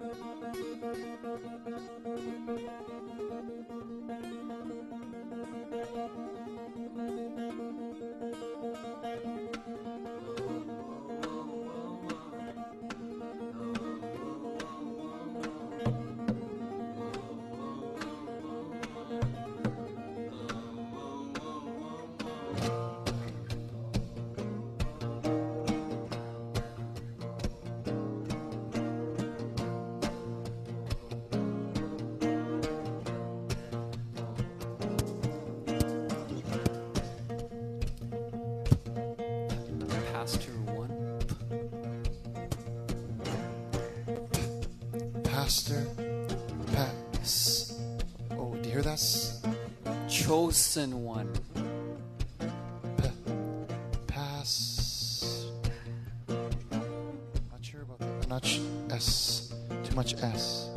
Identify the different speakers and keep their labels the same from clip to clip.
Speaker 1: Thank you.
Speaker 2: Chosen one.
Speaker 1: Pa- pass. Not sure about that. Not sh- S. Too much S.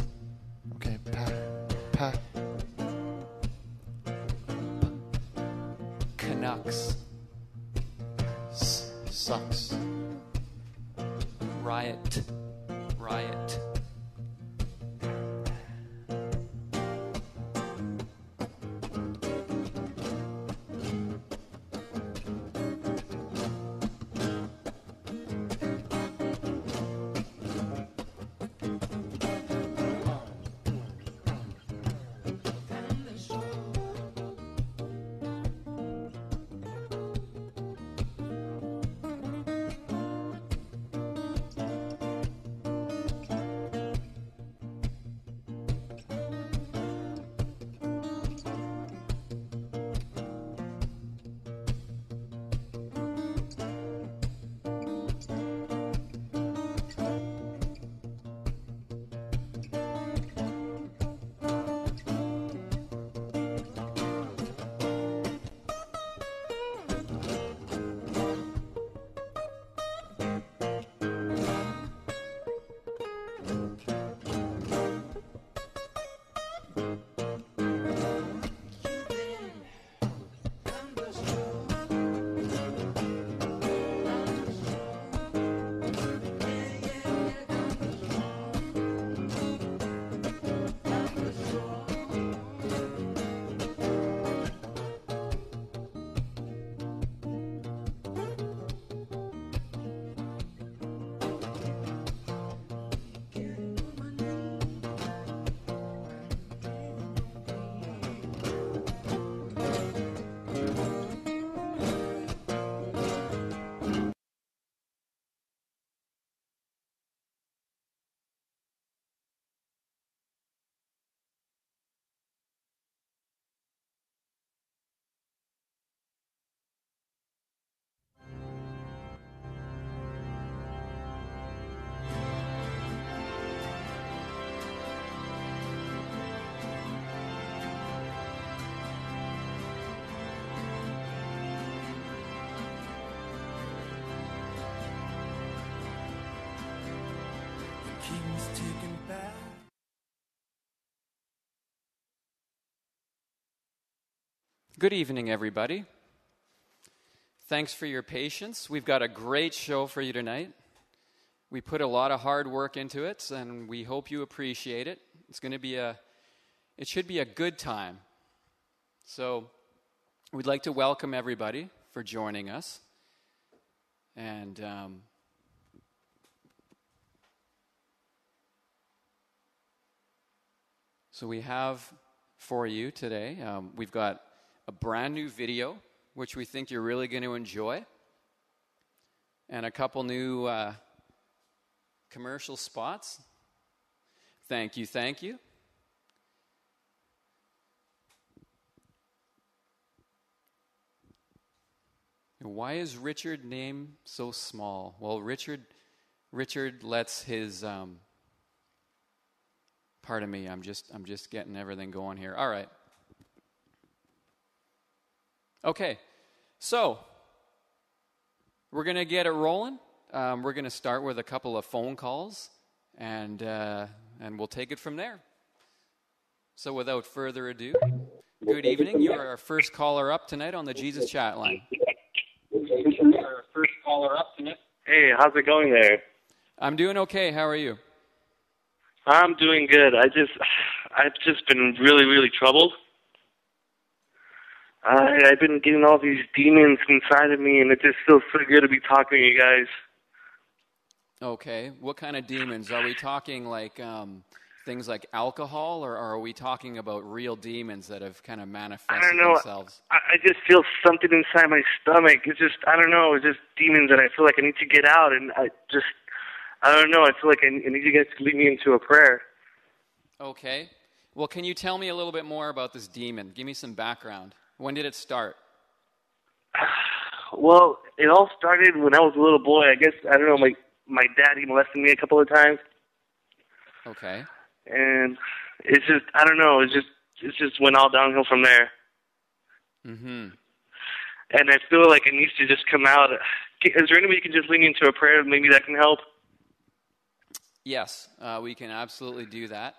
Speaker 2: Good evening, everybody. Thanks for your patience. We've got a great show for you tonight. We put a lot of hard work into it, and we hope you appreciate it. It's going to be a, it should be a good time. So, we'd like to welcome everybody for joining us. And um, so we have for you today, um, we've got a brand new video, which we think you're really going to enjoy, and a couple new uh, commercial spots. Thank you, thank you. Why is Richard name so small? Well, Richard, Richard lets his. Um, pardon me. I'm just I'm just getting everything going here. All right. Okay, so we're gonna get it rolling. Um, we're gonna start with a couple of phone calls, and uh, and we'll take it from there. So, without further ado, good evening. You are our first caller up tonight on the Jesus Chat line. Our first caller up tonight.
Speaker 3: Hey, how's it going there?
Speaker 2: I'm doing okay. How are you?
Speaker 3: I'm doing good. I just, I've just been really, really troubled. I, I've been getting all these demons inside of me, and it just feels so good to be talking to you guys.
Speaker 2: Okay. What kind of demons? Are we talking like um, things like alcohol, or, or are we talking about real demons that have kind of manifested I
Speaker 3: don't know.
Speaker 2: themselves?
Speaker 3: I, I just feel something inside my stomach. It's just, I don't know. It's just demons and I feel like I need to get out, and I just, I don't know. I feel like I, I need you guys to lead me into a prayer.
Speaker 2: Okay. Well, can you tell me a little bit more about this demon? Give me some background. When did it start?
Speaker 3: Well, it all started when I was a little boy. I guess I don't know. My my dad he molested me a couple of times,
Speaker 2: Okay.
Speaker 3: and it's just I don't know. It's just it just went all downhill from there.
Speaker 2: Mm-hmm.
Speaker 3: And I feel like it needs to just come out. Is there any way you can just lean into a prayer? Maybe that can help.
Speaker 2: Yes, uh, we can absolutely do that.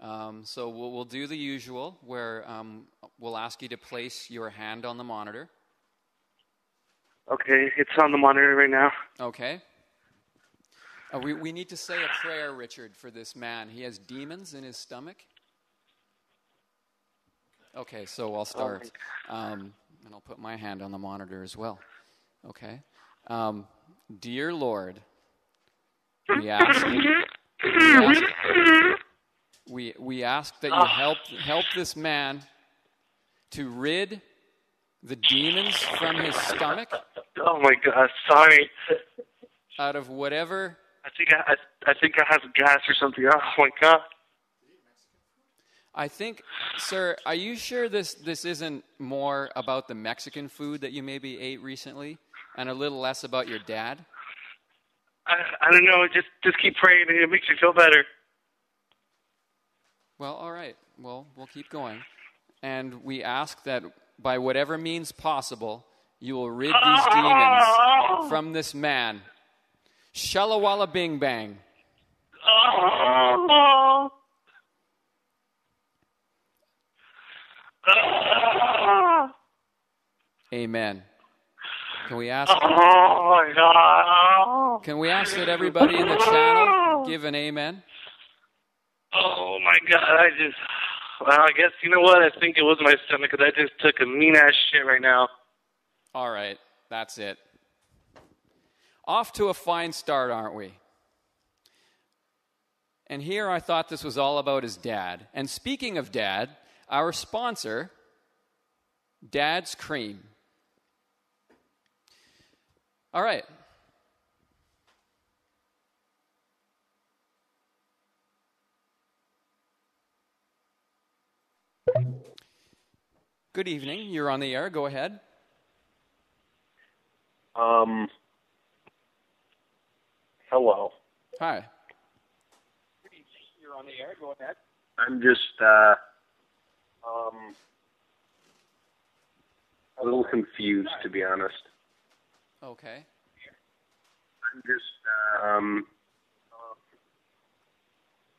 Speaker 2: Um, so we'll, we'll do the usual, where um, we'll ask you to place your hand on the monitor.
Speaker 3: Okay, it's on the monitor right now.
Speaker 2: Okay. Uh, we, we need to say a prayer, Richard, for this man. He has demons in his stomach. Okay, so I'll start. Um, and I'll put my hand on the monitor as well. Okay. Um, dear Lord, we ask, we ask, we, we ask that you ah. help, help this man to rid the demons from his stomach
Speaker 3: Oh my God, sorry.
Speaker 2: out of whatever
Speaker 3: I think I I, I think I have gas or something. Oh my God.
Speaker 2: I think, sir, are you sure this, this isn't more about the Mexican food that you maybe ate recently and a little less about your dad?
Speaker 3: I I don't know. Just just keep praying. It makes you feel better.
Speaker 2: Well, all right. Well, we'll keep going. And we ask that by whatever means possible, you will rid these demons from this man. Shalawala bing bang. Amen. Can we ask
Speaker 3: Oh
Speaker 2: can we ask that everybody in the channel give an amen?
Speaker 3: Oh my God. I just. Well, I guess you know what? I think it was my stomach because I just took a mean ass shit right now.
Speaker 2: All right, that's it. Off to a fine start, aren't we? And here I thought this was all about his dad. And speaking of dad, our sponsor, Dad's Cream. All right. Good evening. You're on the air. Go ahead.
Speaker 4: Um, hello.
Speaker 2: Hi.
Speaker 3: You're on the air. Go ahead.
Speaker 4: I'm just uh, um, a little confused, to be honest.
Speaker 2: Okay.
Speaker 4: I'm just um,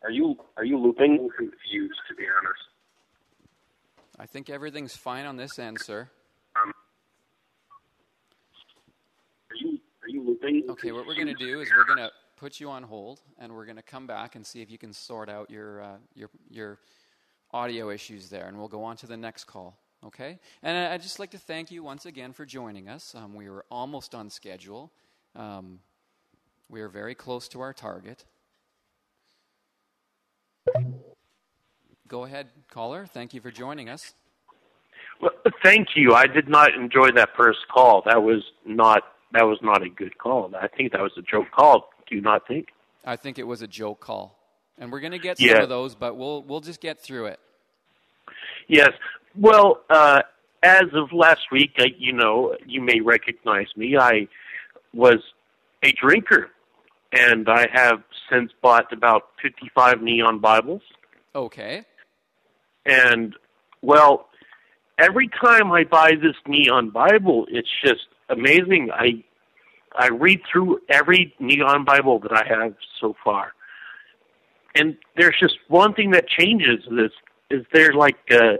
Speaker 4: are you are you looping? I'm confused, to be honest.
Speaker 2: I think everything's fine on this end, sir.
Speaker 4: Um, are you are you looping?
Speaker 2: Okay, what we're going to do is we're going to put you on hold, and we're going to come back and see if you can sort out your uh, your your audio issues there, and we'll go on to the next call. Okay, and I- I'd just like to thank you once again for joining us. Um, we were almost on schedule. Um, we are very close to our target. Go ahead, caller. Thank you for joining us.
Speaker 4: Well, thank you. I did not enjoy that first call. That was not that was not a good call. I think that was a joke call. Do you not think?
Speaker 2: I think it was a joke call, and we're going to get some
Speaker 4: Yeah.
Speaker 2: of those, but we'll we'll just get through it.
Speaker 4: Yes. Well, uh, as of last week, I, you know, you may recognize me. I was a drinker, and I have since bought about 55 neon Bibles.
Speaker 2: Okay.
Speaker 4: And, well, every time I buy this neon Bible, it's just amazing. I I read through every neon Bible that I have so far, and there's just one thing that changes. This is there like a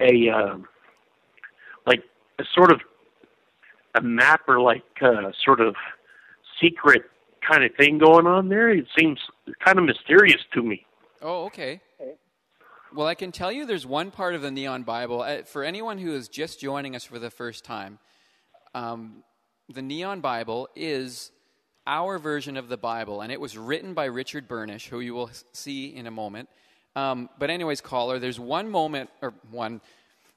Speaker 4: a um, like a sort of a map or like a sort of secret kind of thing going on there? It seems kind of mysterious to me.
Speaker 2: Oh, okay. Well, I can tell you there's one part of the Neon Bible. Uh, for anyone who is just joining us for the first time, um, the Neon Bible is our version of the Bible, and it was written by Richard Burnish, who you will see in a moment. Um, but, anyways, caller, there's one moment, or one,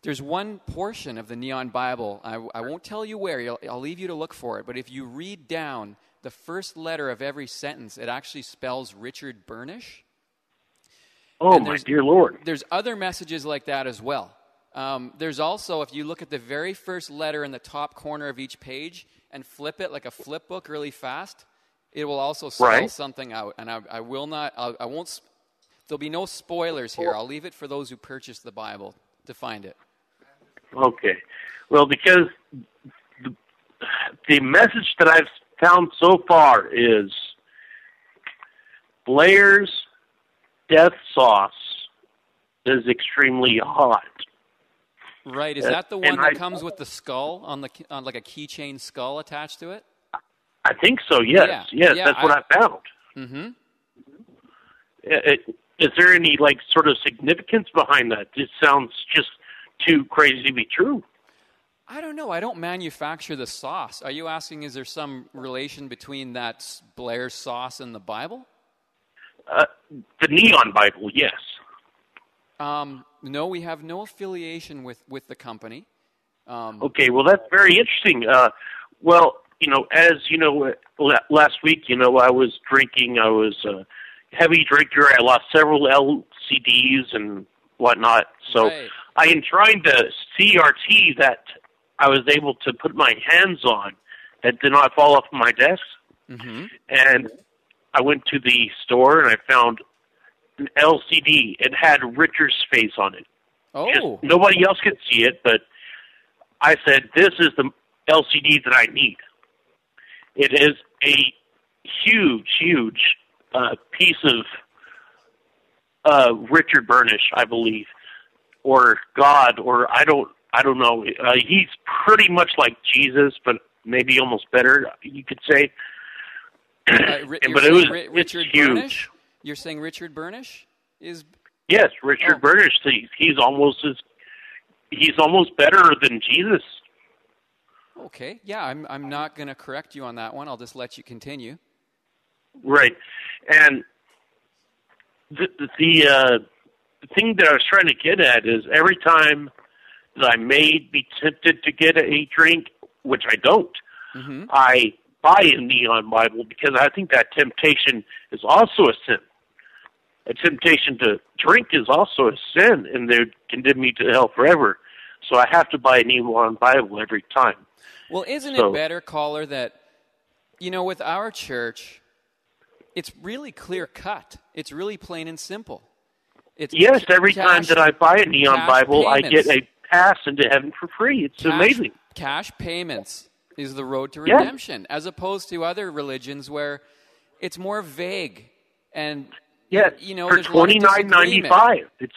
Speaker 2: there's one portion of the Neon Bible. I, I won't tell you where, You'll, I'll leave you to look for it. But if you read down the first letter of every sentence, it actually spells Richard Burnish.
Speaker 4: Oh, my dear Lord.
Speaker 2: There's other messages like that as well. Um, there's also, if you look at the very first letter in the top corner of each page and flip it like a flip book really fast, it will also spell
Speaker 4: Right.
Speaker 2: something out. And I, I will not, I'll, I won't, there'll be no spoilers here. I'll leave it for those who purchase the Bible to find it.
Speaker 4: Okay. Well, because the, the message that I've found so far is Blair's death sauce is extremely hot.
Speaker 2: Right. Is
Speaker 4: Uh,
Speaker 2: that the
Speaker 4: and
Speaker 2: one that
Speaker 4: I-
Speaker 2: comes with the skull on the on like a keychain skull attached to it?
Speaker 4: I think so. Yes.
Speaker 2: Yeah.
Speaker 4: Yes,
Speaker 2: Yeah,
Speaker 4: that's what I, found.
Speaker 2: Mm-hmm.
Speaker 4: It, is there any like sort of significance behind that? It sounds just too crazy to be true.
Speaker 2: I don't know. I don't manufacture the sauce. Are you asking is there some relation between that Blair sauce and the Bible?
Speaker 4: Uh, the Neon Bible, yes.
Speaker 2: Um, no, we have no affiliation with, with the company. Um,
Speaker 4: Okay, well that's very interesting. Uh, well, you know, as you know, uh, last week, you know, I was drinking. I was a heavy drinker. I lost several LCDs and whatnot. So
Speaker 2: Right.
Speaker 4: I am trying to CRT that I was able to put my hands on that did not fall off my desk.
Speaker 2: mhm.
Speaker 4: And I went to the store and I found an LCD. It had Richard's face on it.
Speaker 2: Oh,
Speaker 4: Just nobody else could see it, but I said, "This is the LCD that I need." It is a huge, huge uh, piece of uh, Richard Burnish, I believe, or God, or I don't, I don't know. Uh, he's pretty much like Jesus, but maybe almost better, you could say.
Speaker 2: Uh,
Speaker 4: but it was
Speaker 2: Ri-
Speaker 4: it's
Speaker 2: Richard
Speaker 4: huge.
Speaker 2: Burnish. You're saying Richard Burnish is
Speaker 4: Yes, Richard
Speaker 2: Oh.
Speaker 4: Burnish. He's, he's almost as he's almost better than Jesus.
Speaker 2: okay. Yeah, I'm I'm not going to correct you on that one. I'll just let you continue.
Speaker 4: Right, and the the uh, the thing that I was trying to get at is every time that I may be tempted to get a drink, which I don't,
Speaker 2: hmm
Speaker 4: I buy a neon Bible because I think that temptation is also a sin. A temptation to drink is also a sin, and they condemn me to hell forever. So I have to buy a neon Bible every time.
Speaker 2: Well, isn't
Speaker 4: So-
Speaker 2: it better, caller, that you know, with our church, it's really clear cut. It's really plain and simple. It's
Speaker 4: Yes, every time that I buy a neon
Speaker 2: cash
Speaker 4: Bible, I get a pass into heaven for free. It's
Speaker 2: cash,
Speaker 4: amazing.
Speaker 2: Cash payments is the road to
Speaker 4: Yeah.
Speaker 2: redemption, as opposed to other religions where it's more vague and
Speaker 4: Yeah,
Speaker 2: you know
Speaker 4: for
Speaker 2: there's a lot of
Speaker 4: twenty nine ninety five. It's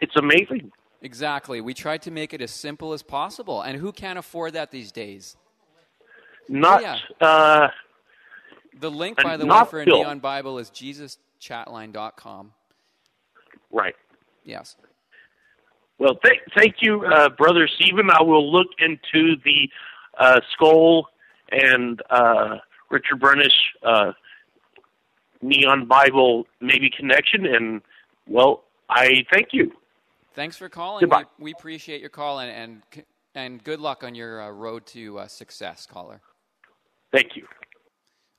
Speaker 4: it's amazing.
Speaker 2: Exactly. We tried to make it as simple as possible, and who can't afford that these days?
Speaker 4: Not
Speaker 2: Yeah.
Speaker 4: uh,
Speaker 2: The link, by the way, for a
Speaker 4: Bill.
Speaker 2: neon Bible is jesuschatline.com.
Speaker 4: right.
Speaker 2: Yes.
Speaker 4: Well, th- thank you, uh, brother Steven. I will look into the uh, skull and uh, Richard Burnish uh, neon Bible maybe connection, and well, I thank you.
Speaker 2: Thanks for calling.
Speaker 4: Goodbye.
Speaker 2: We, we appreciate your call, and and, and good luck on your uh, road to uh, success, caller.
Speaker 4: Thank you.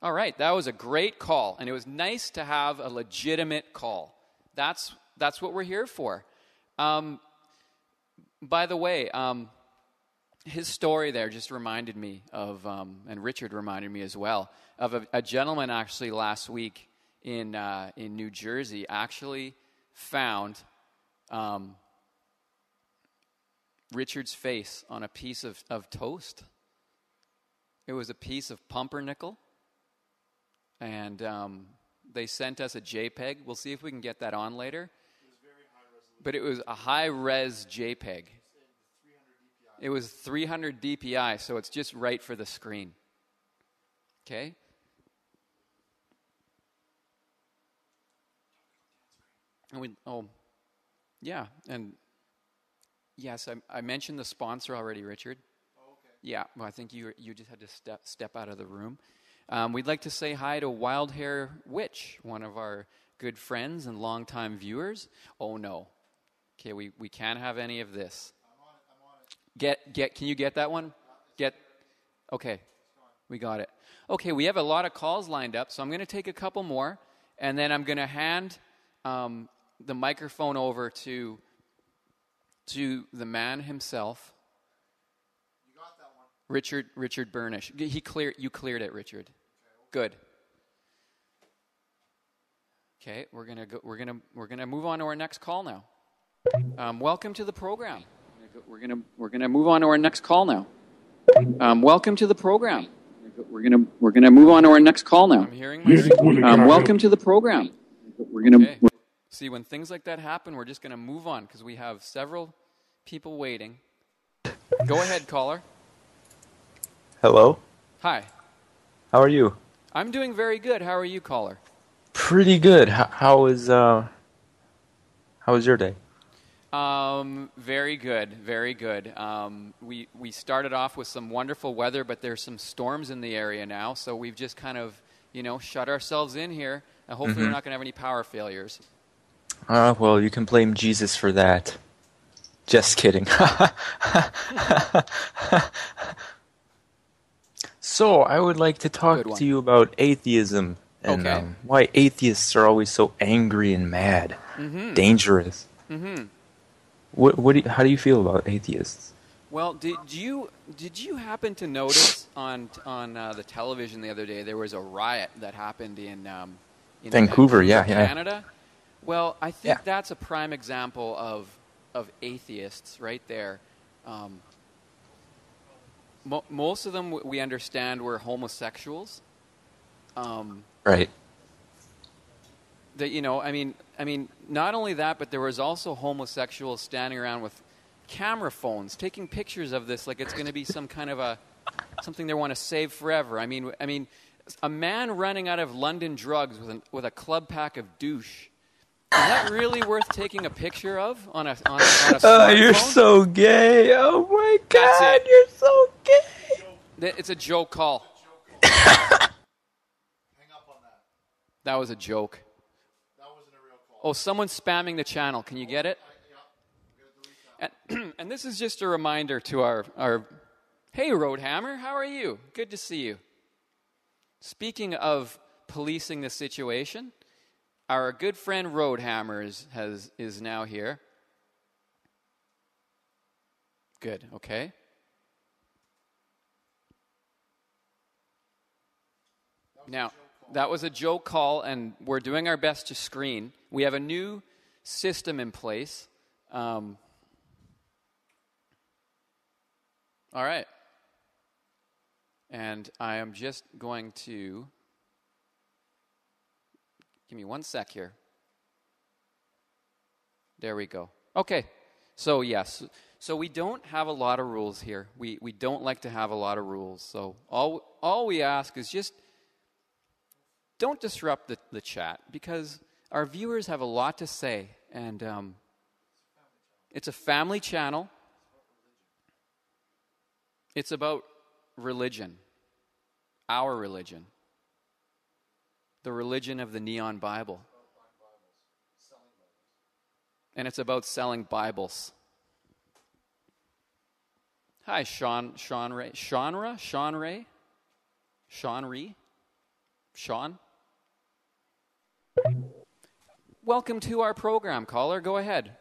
Speaker 2: All right, that was a great call, and it was nice to have a legitimate call. That's that's what we're here for. Um, by the way, um, his story there just reminded me of, um, and Richard reminded me as well of a, a gentleman actually last week in uh, in New Jersey actually found um, Richard's face on a piece of, of toast. It was a piece of pumpernickel and um, they sent us a JPEG. We'll see if we can get that on later. But it was a high res JPEG it was 300 dpi, so it's just right for the screen. Okay? And we, oh, yeah, and yes, I, I mentioned the sponsor already, Richard. Oh, okay. Yeah, well, I think you you just had to step step out of the room. Um, we'd like to say hi to Wild Hair Witch, one of our good friends and longtime viewers. Oh no, okay, we we can't have any of this. Get get. Can you get that one? Get. Okay, we got it. Okay, we have a lot of calls lined up, so I'm going to take a couple more, and then I'm going to hand um, the microphone over to to the man himself. Richard Richard Burnish. He cleared you cleared it, Richard. Good. Okay, we're gonna go, we're gonna we're gonna move on to our next call now. Um, welcome to the program. We're gonna we're gonna move on to our next call now. Um, welcome to the program. We're gonna we're gonna move on to our next call now. I'm hearing myself. Um, welcome to the program. We're gonna
Speaker 5: Okay.
Speaker 2: see when things like that happen. We're just gonna move on because we have several people waiting. Go ahead, caller.
Speaker 5: Hello.
Speaker 2: Hi.
Speaker 5: How are you?
Speaker 2: I'm doing very good. How are you, caller?
Speaker 5: Pretty good. How, how was uh How was your day?
Speaker 2: Um, very good, very good. Um, we we started off with some wonderful weather, but there's some storms in the area now, so we've just kind of you know shut ourselves in here, and hopefully we're
Speaker 5: Mhm.
Speaker 2: not going to have any power failures.
Speaker 5: Uh, well, you can blame Jesus for that. Just kidding. so, I would like to talk to you about atheism and
Speaker 2: Okay.
Speaker 5: um, why atheists are always so angry and mad,
Speaker 2: Mhm.
Speaker 5: dangerous.
Speaker 2: Mm-hmm.
Speaker 5: What, what do you, how do you feel about atheists?
Speaker 2: Well, did you did you happen to notice on on uh, the television the other day there was a riot that happened in in
Speaker 5: Vancouver, yeah, yeah.
Speaker 2: Canada? Well, I think that's a prime example of of atheists right there. Um, mo- most of them we understand were homosexuals. Um,
Speaker 5: Right.
Speaker 2: that you know, I mean, I mean, not only that, but there was also homosexuals standing around with camera phones taking pictures of this, like it's going to be some kind of a something they want to save forever. I mean, I mean, a man running out of London drugs with, an, with a club pack of douche. Is that really worth taking a picture of on a on a, on a
Speaker 5: Oh, you're
Speaker 2: smartphone?
Speaker 5: so gay. Oh my god, you're so gay.
Speaker 2: It's a joke call. That was a joke. Oh, someone's spamming the channel. Can you get it? And, and this is just a reminder to our, our Hey, Roadhammer, how are you? Good to see you. Speaking of policing the situation, our good friend Roadhammer is, has, is now here. Good, okay. Now, that was a joke call, and we're doing our best to screen. We have a new system in place. Um, all right. And I am just going to. Give me one sec here. There we go. Okay. So, yes. So, we don't have a lot of rules here. We, we don't like to have a lot of rules. So, all, all we ask is just don't disrupt the, the chat because our viewers have a lot to say. And um, it's a family channel, it's about religion, our religion, the religion of the Neon Bible. And it's about selling Bibles. Hi, Sean, Sean Ray. Sean Ra? Sean Ray? Sean? Sean? Welcome to our program, caller. Go ahead.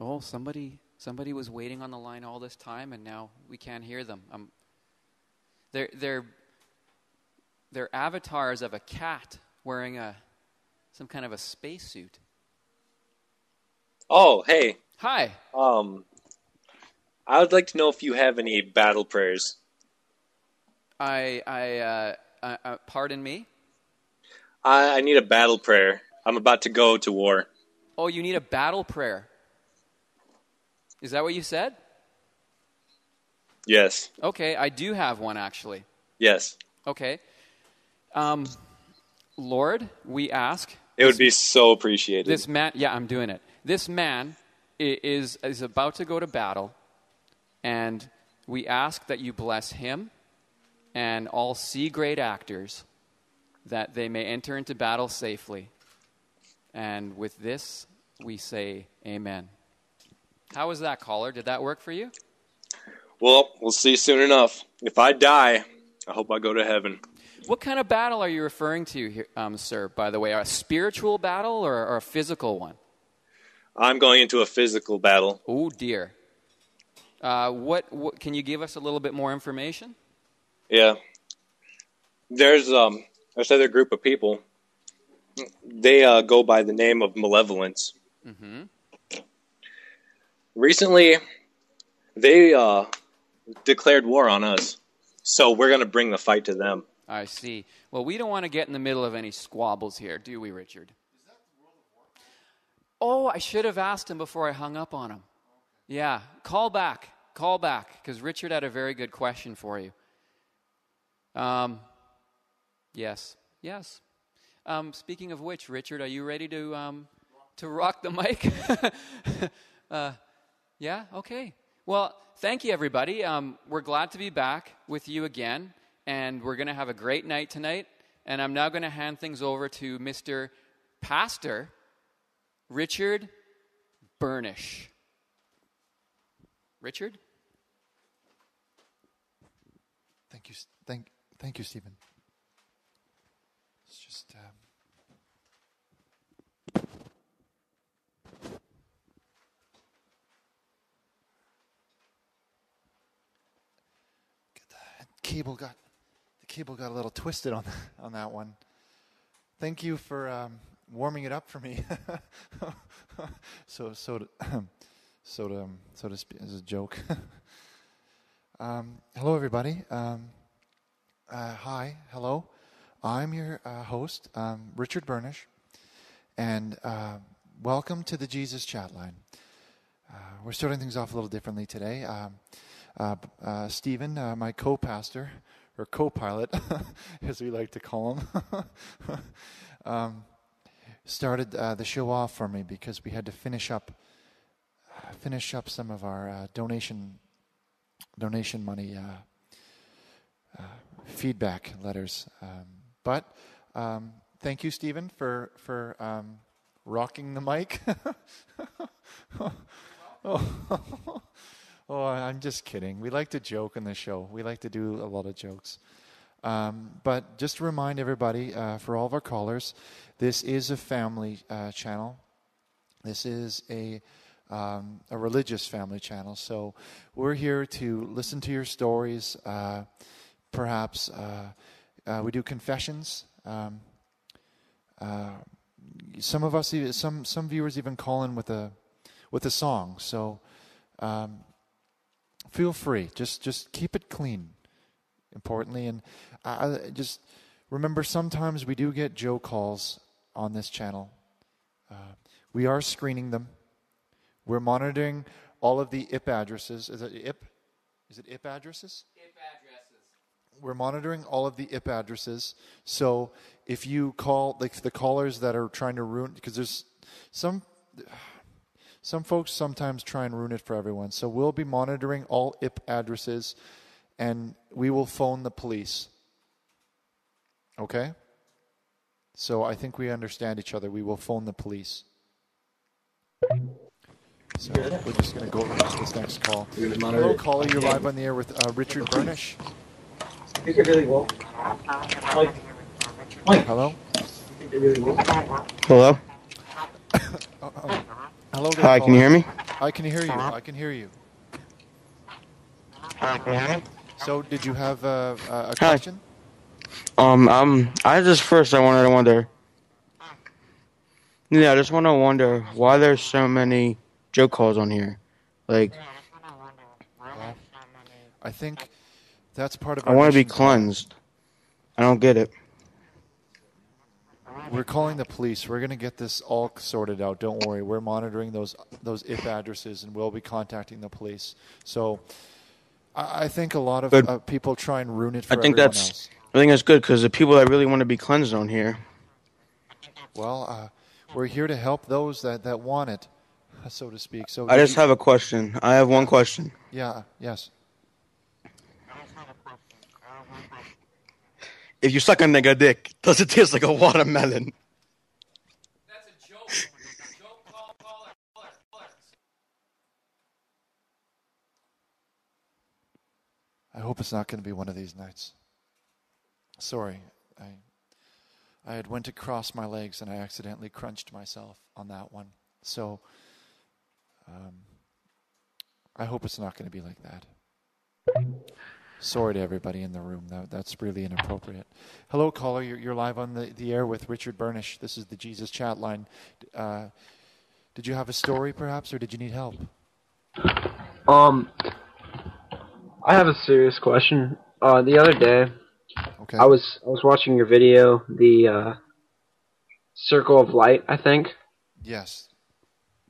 Speaker 2: Oh, somebody somebody was waiting on the line all this time and now we can't hear them. Um, they're they're they're avatars of a cat wearing a some kind of a spacesuit.
Speaker 6: Oh, hey.
Speaker 2: Hi.
Speaker 6: Um, I would like to know if you have any battle prayers.
Speaker 2: I I uh, uh, uh, pardon me.
Speaker 6: I, I need a battle prayer. I'm about to go to war.
Speaker 2: Oh, you need a battle prayer. Is that what you said?
Speaker 6: Yes.
Speaker 2: Okay, I do have one actually.
Speaker 6: Yes.
Speaker 2: Okay. Um, Lord, we ask
Speaker 6: It would be so appreciated.
Speaker 2: this man. Yeah, I'm doing it. This man is is about to go to battle, and we ask that you bless him and all C grade actors, that they may enter into battle safely. And with this, we say Amen. How was that, caller? Did that work for you?
Speaker 6: well, we'll see soon enough. If I die, I hope I go to heaven.
Speaker 2: What kind of battle are you referring to, here, um, sir? By the way, a spiritual battle or, or a physical one?
Speaker 6: I'm going into a physical battle.
Speaker 2: Oh dear. Uh, what, what? Can you give us a little bit more information?
Speaker 6: Yeah. There's um this other group of people. They uh, go by the name of Malevolence.
Speaker 2: Mm-hmm.
Speaker 6: Recently, they uh, declared war on us, so we're going to bring the fight to them.
Speaker 2: I see. Well, we don't want to get in the middle of any squabbles here, do we, Richard? Oh, I should have asked him before I hung up on him. Yeah, call back. Call back, because Richard had a very good question for you. Um, yes, yes. Um, speaking of which, Richard, are you ready to um, to rock the mic? uh, yeah, okay. Well, thank you, everybody. Um, we're glad to be back with you again, and we're going to have a great night tonight. And I'm now going to hand things over to Mr. Pastor Richard Burnish. Richard?
Speaker 1: Thank you. Thank, thank you, Steven. It's just. Um, the cable got the cable got a little twisted on on that one. Thank you for um, warming it up for me. so so to, so to so to speak as a joke. Um, hello, everybody. Um, uh, hi, hello. I'm your uh, host, um, Richard Burnish, and uh, welcome to the Jesus Chat Line. Uh, we're starting things off a little differently today. Um, uh, uh, Steven, my co pastor, or co pilot, as we like to call him, um, started the show off for me because we had to finish up. Finish up some of our donation donation money feedback letters. Um, but um, thank you, Steven, for for um, rocking the mic. oh. oh, I'm just kidding. We like to joke on the show. We like to do a lot of jokes. Um, but just to remind everybody, uh, for all of our callers, this is a family uh, channel. This is a um, a religious family channel. So we're here to listen to your stories. Uh, perhaps uh, uh, we do confessions. Um, uh, some of us, some some viewers even call in with a with a song. So um, feel free. Just just keep it clean. Importantly, and I I just remember sometimes we do get Joe calls on this channel. Uh, we are screening them. We're monitoring all of the IP addresses. Is it IP? Is it IP addresses? We're monitoring all of the IP addresses. So if you call, like the callers that are trying to ruin, because there's some, some folks sometimes try and ruin it for everyone. So we'll be monitoring all IP addresses, and we will phone the police. Okay. So I think we understand each other. We will phone the police. So we're just going to go over to this next call. Hello, caller. You're live on the air with uh, Richard Burnish. Hello.
Speaker 7: Hello.
Speaker 1: Oh, oh. Hello. There,
Speaker 7: Hi, can you hear me?
Speaker 1: I can hear you. I can hear you. So, did you have uh, a, a question?
Speaker 7: Um, um, I just first I wanted to wonder. Yeah, I just want to wonder why there's so many joke calls on here. Like,
Speaker 1: I think that's part of.
Speaker 7: I want to be cleansed. I don't get it.
Speaker 1: We're calling the police. We're going to get this all sorted out. Don't worry. We're monitoring those those IP addresses, and we'll be contacting the police. So, I, I think a lot of uh, people try and ruin it for
Speaker 7: I think
Speaker 1: everyone
Speaker 7: that's
Speaker 1: else.
Speaker 7: think that's good because the people that really want to be cleansed on here.
Speaker 1: Well, uh, we're here to help those that, that want it, so to speak. So
Speaker 7: I just
Speaker 1: you-
Speaker 7: have a question. I have one question.
Speaker 1: Yeah. Yes.
Speaker 7: If you suck a nigga dick, does it taste like a watermelon?
Speaker 2: That's a joke. joke call, call it, call it, call it.
Speaker 1: I hope it's not going to be one of these nights. Sorry, I I had went to cross my legs and I accidentally crunched myself on that one. So um, I hope it's not going to be like that. Sorry to everybody in the room. That, that's really inappropriate. Hello, caller. You're, you're live on the, the air with Richard Burnish. This is the Jesus chat line. Uh, did you have a story, perhaps, or did you need help?
Speaker 8: Um, I have a serious question. Uh, the other day,
Speaker 1: Okay.
Speaker 8: I was I was watching your video, the uh, Circle of Light, I think.
Speaker 1: Yes.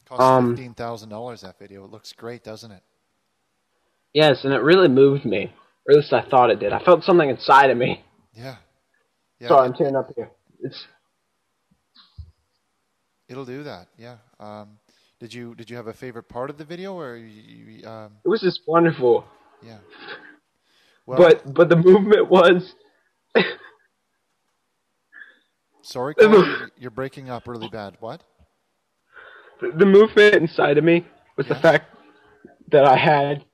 Speaker 1: Cost
Speaker 8: Um,
Speaker 1: fifteen thousand dollars. That video. It looks great, doesn't it?
Speaker 8: Yes, and it really moved me, or at least I thought it did. I felt something inside of me.
Speaker 1: Yeah. Yeah.
Speaker 8: Sorry, I'm tearing up here. It's
Speaker 1: It'll do that. Yeah. Um, did you did you have a favorite part of the video, or you, um,
Speaker 8: it was just wonderful,
Speaker 1: yeah? Well,
Speaker 8: but but the movement was
Speaker 1: sorry, you're breaking up really bad. What?
Speaker 8: the movement inside of me was the fact that I had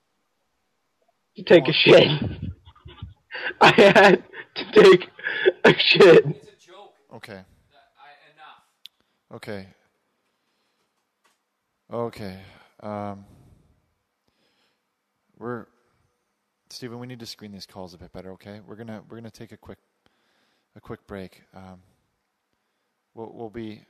Speaker 8: to take a shit. I had to take a shit.
Speaker 2: It's a joke.
Speaker 1: Okay. Okay. Okay. Um, we're Steven. We need to screen these calls a bit better. Okay. We're gonna we're gonna take a quick a quick break. Um, we'll we'll be